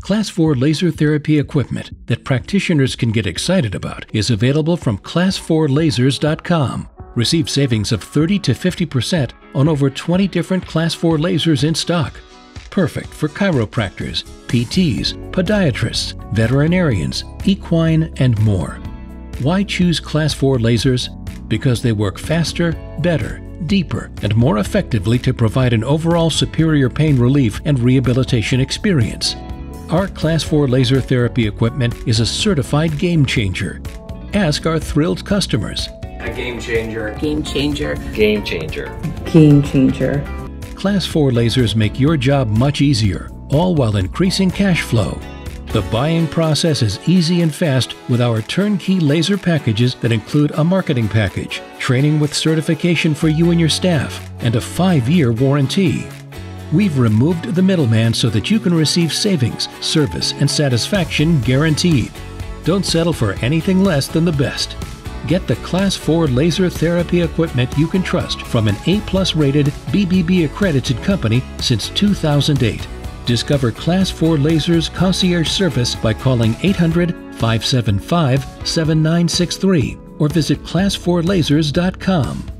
Class 4 laser therapy equipment that practitioners can get excited about is available from class4lasers.com. Receive savings of 30 to 50% on over 20 different Class 4 lasers in stock. Perfect for chiropractors, PTs, podiatrists, veterinarians, equine, and more. Why choose Class 4 lasers? Because they work faster, better, deeper, and more effectively to provide an overall superior pain relief and rehabilitation experience. Our Class 4 laser therapy equipment is a certified game changer. Ask our thrilled customers. A game changer. Game changer. Game changer. Game changer. Class 4 lasers make your job much easier, all while increasing cash flow. The buying process is easy and fast with our turnkey laser packages that include a marketing package, training with certification for you and your staff, and a five year warranty. We've removed the middleman so that you can receive savings, service, and satisfaction guaranteed. Don't settle for anything less than the best. Get the Class 4 laser therapy equipment you can trust from an A plus rated BBB accredited company since 2008. Discover Class 4 Lasers concierge service by calling 800 575 7963 or visit class4lasers.com.